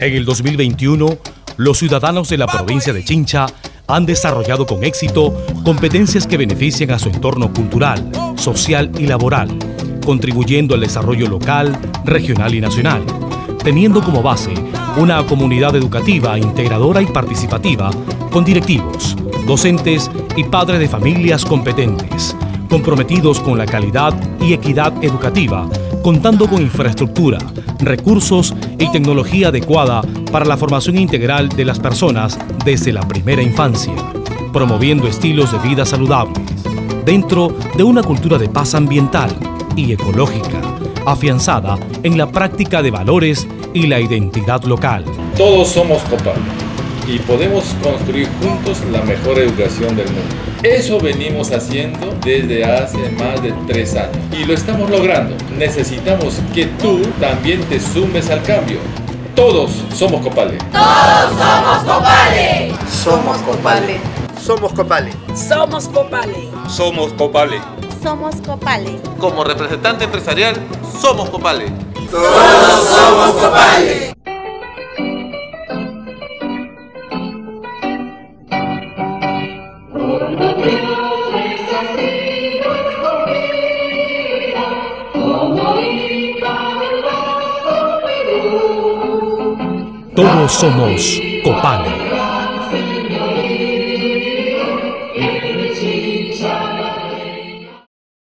En el 2021, los ciudadanos de la provincia de Chincha han desarrollado con éxito competencias que benefician a su entorno cultural, social y laboral, contribuyendo al desarrollo local, regional y nacional, teniendo como base una comunidad educativa integradora y participativa con directivos, docentes y padres de familias competentes, comprometidos con la calidad y equidad educativa, contando con infraestructura, recursos y tecnología adecuada para la formación integral de las personas desde la primera infancia, promoviendo estilos de vida saludables, dentro de una cultura de paz ambiental y ecológica, afianzada en la práctica de valores y la identidad local. Todos somos Copal y podemos construir juntos la mejor educación del mundo. Eso venimos haciendo desde hace más de tres años y lo estamos logrando. Necesitamos que tú también te sumes al cambio. Todos somos Copale. Todos somos Copale. Somos Copale. Somos Copale. Somos Copale. Somos Copale. Somos Copale. Como representante empresarial, somos Copale. Todos somos Copale. Todos somos Copane.